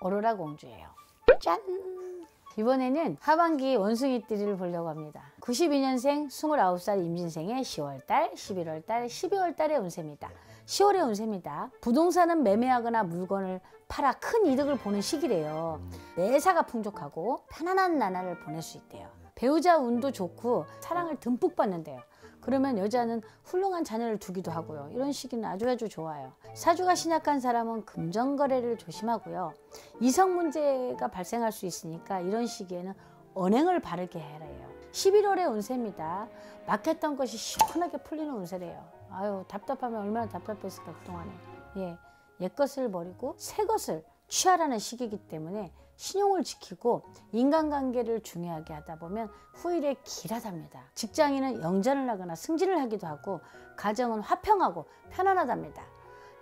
오로라 공주예요. 짠! 이번에는 하반기 원숭이띠를 보려고 합니다. 92년생 29살 임진생의 10월달, 11월달, 12월달의 운세입니다. 10월의 운세입니다. 부동산은 매매하거나 물건을 팔아 큰 이득을 보는 시기래요. 내사가 풍족하고 편안한 나날을 보낼 수 있대요. 배우자 운도 좋고 사랑을 듬뿍 받는데요. 그러면 여자는 훌륭한 자녀를 두기도 하고요. 이런 시기는 아주 아주 좋아요. 사주가 신약한 사람은 금전거래를 조심하고요. 이성 문제가 발생할 수 있으니까 이런 시기에는 언행을 바르게 해라요. 11월의 운세입니다. 막혔던 것이 시원하게 풀리는 운세래요. 아유 답답하면 얼마나 답답했을까 그동안에. 예, 옛것을 버리고 새 것을 취하라는 시기이기 때문에 신용을 지키고 인간관계를 중요하게 하다 보면 후일에 길하답니다. 직장인은 영전을 하거나 승진을 하기도 하고 가정은 화평하고 편안하답니다.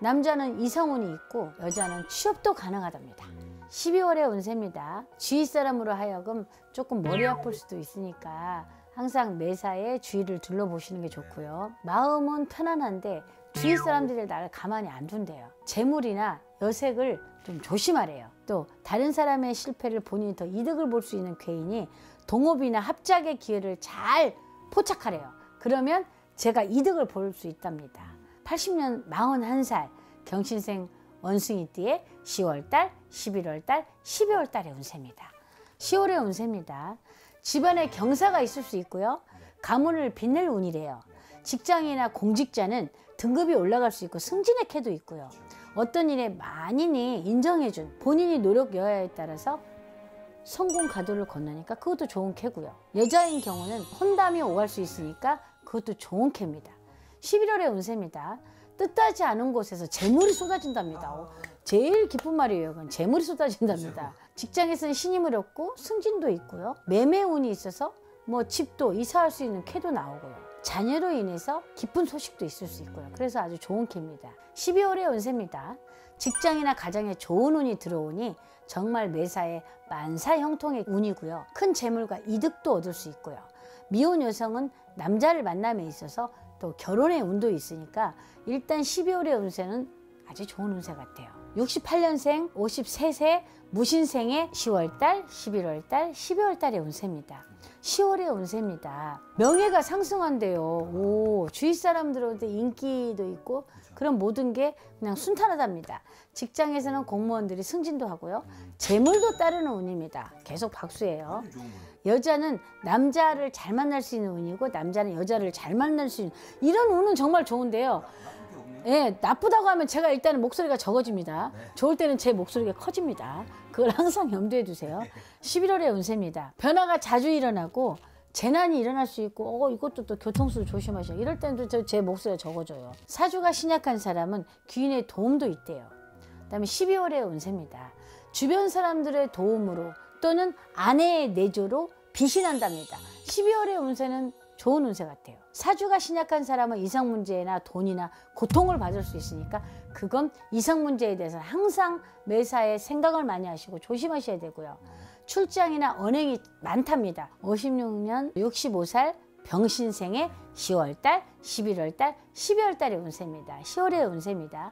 남자는 이성운이 있고 여자는 취업도 가능하답니다. 12월의 운세입니다. 주위 사람으로 하여금 조금 머리 아플 수도 있으니까 항상 매사에 주위를 둘러보시는 게 좋고요. 마음은 편안한데 주위 사람들이 나를 가만히 안 둔대요. 재물이나 여색을 좀 조심하래요. 또 다른 사람의 실패를 본인이 더 이득을 볼 수 있는 괴인이 동업이나 합작의 기회를 잘 포착하래요. 그러면 제가 이득을 볼 수 있답니다. 80년 41살 경신생 원숭이띠의 10월달, 11월달, 12월달의 운세입니다. 10월의 운세입니다. 집안에 경사가 있을 수 있고요. 가문을 빛낼 운이래요. 직장이나 공직자는 등급이 올라갈 수 있고 승진의 캐도 있고요. 어떤 일에 만인이 인정해준 본인이 노력 여하에 따라서 성공 가도를 건너니까 그것도 좋은 캐고요. 여자인 경우는 혼담이 오갈 수 있으니까 그것도 좋은 캐입니다. 11월의 운세입니다. 뜻하지 않은 곳에서 재물이 쏟아진답니다. 어, 제일 기쁜 말이에요. 그건 재물이 쏟아진답니다. 직장에서는 신임을 얻고 승진도 있고요. 매매 운이 있어서 뭐 집도 이사할 수 있는 쾌도 나오고요. 자녀로 인해서 기쁜 소식도 있을 수 있고요. 그래서 아주 좋은 캐입니다. 12월의 운세입니다. 직장이나 가정에 좋은 운이 들어오니 정말 매사에 만사 형통의 운이고요. 큰 재물과 이득도 얻을 수 있고요. 미혼 여성은 남자를 만남에 있어서 또 결혼의 운도 있으니까 일단 12월의 운세는 아주 좋은 운세 같아요. 68년생 53세 무신생의 10월달, 11월달, 12월달의 운세입니다. 10월의 운세입니다. 명예가 상승한대요. 오, 주위 사람들한테 인기도 있고 그런 모든 게 그냥 순탄하답니다. 직장에서는 공무원들이 승진도 하고요. 재물도 따르는 운입니다. 계속 박수예요. 여자는 남자를 잘 만날 수 있는 운이고 남자는 여자를 잘 만날 수 있는 이런 운은 정말 좋은데요. 예, 나쁘다고 하면 제가 일단은 목소리가 적어집니다. 좋을 때는 제 목소리가 커집니다. 그걸 항상 염두에 두세요. 11월의 운세입니다. 변화가 자주 일어나고 재난이 일어날 수 있고 어 이것도 또 교통수를 조심하셔. 이럴 때는 제 목소리가 적어져요. 사주가 신약한 사람은 귀인의 도움도 있대요. 그다음에 12월의 운세입니다. 주변 사람들의 도움으로 또는 아내의 내조로 빛이 난답니다. 12월의 운세는 좋은 운세 같아요. 사주가 신약한 사람은 이성 문제나 돈이나 고통을 받을 수 있으니까 그건 이성 문제에 대해서 항상 매사에 생각을 많이 하시고 조심하셔야 되고요. 출장이나 언행이 많답니다. 56년 65살 병신생의 10월달, 11월달, 12월달의 운세입니다. 10월의 운세입니다.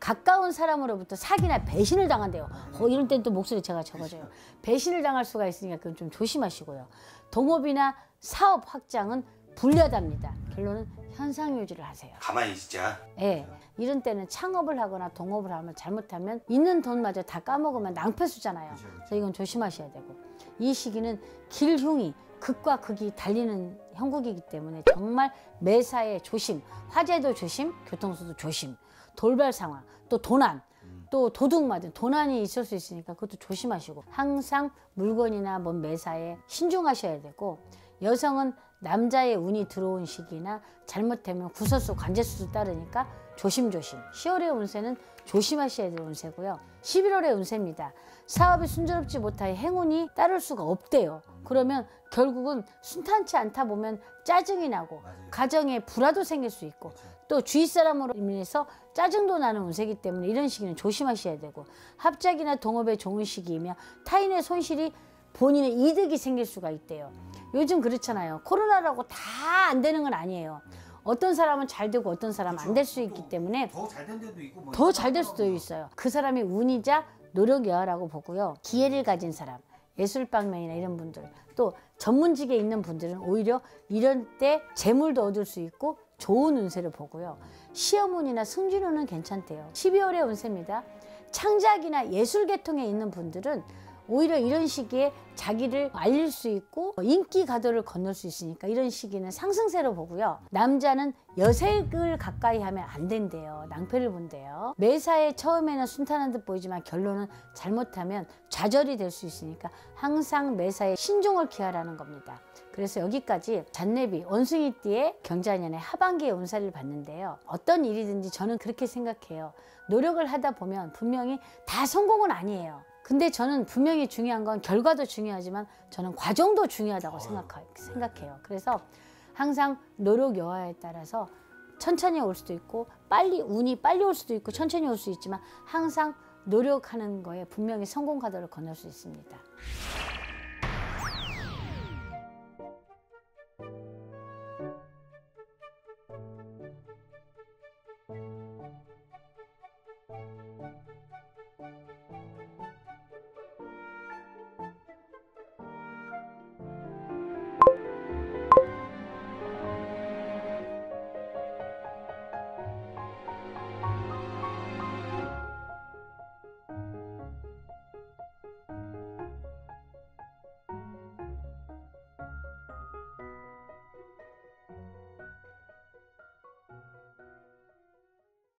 가까운 사람으로부터 사기나 배신을 당한대요. 어, 이런 때는 또 목소리 제가 적어줘요. 배신을 당할 수가 있으니까 그건 좀 조심하시고요. 동업이나 사업 확장은 불려답니다. 결론은 현상 유지를 하세요. 가만히 있자. 예. 이런 때는 창업을 하거나 동업을 하면 잘못하면 있는 돈마저 다 까먹으면 낭패수잖아요. 그래서 이건 조심하셔야 되고 이 시기는 길흉이 극과 극이 달리는 형국이기 때문에 정말 매사에 조심, 화재도 조심, 교통수도 조심, 돌발 상황, 또 도난, 또 도둑 맞은 도난이 있을 수 있으니까 그것도 조심하시고 항상 물건이나 뭔 매사에 신중하셔야 되고 여성은 남자의 운이 들어온 시기나 잘못되면 구설수, 관제수도 따르니까 조심조심. 10월의 운세는 조심하셔야 될 운세고요. 11월의 운세입니다. 사업이 순조롭지 못하여 행운이 따를 수가 없대요. 그러면 결국은 순탄치 않다 보면 짜증이 나고 가정에 불화도 생길 수 있고 또 주위 사람으로 인해서 짜증도 나는 운세기 때문에 이런 시기는 조심하셔야 되고 합작이나 동업에 좋은 시기이며 타인의 손실이 본인의 이득이 생길 수가 있대요. 요즘 그렇잖아요. 코로나라고 다 안 되는 건 아니에요. 어떤 사람은 잘 되고 어떤 사람은 안 될 수 있기 때문에 더 잘 된 데도 있고 뭐 더잘 될 수도 있어요. 그 사람이 운이자 노력 여하라고 보고요. 기회를 가진 사람, 예술 방면이나 이런 분들, 또 전문직에 있는 분들은 오히려 이런 때 재물도 얻을 수 있고 좋은 운세를 보고요. 시어문이나 승진운은 괜찮대요. 12월의 운세입니다. 창작이나 예술 계통에 있는 분들은 오히려 이런 시기에 자기를 알릴 수 있고 인기 가도를 건널 수 있으니까 이런 시기는 상승세로 보고요. 남자는 여색을 가까이 하면 안 된대요. 낭패를 본대요. 매사에 처음에는 순탄한 듯 보이지만 결론은 잘못하면 좌절이 될 수 있으니까 항상 매사에 신중을 기하라는 겁니다. 그래서 여기까지 잔내비 원숭이띠의 경자년의 하반기의 운사를 봤는데요. 어떤 일이든지 저는 그렇게 생각해요. 노력을 하다 보면 분명히 다 성공은 아니에요. 근데 저는 분명히 중요한 건 결과도 중요하지만 저는 과정도 중요하다고 생각하, 생각해요. 그래서 항상 노력 여하에 따라서 천천히 올 수도 있고 빨리 운이 빨리 올 수도 있고 천천히 올 수 있지만 항상 노력하는 거에 분명히 성공 가도를 건널 수 있습니다.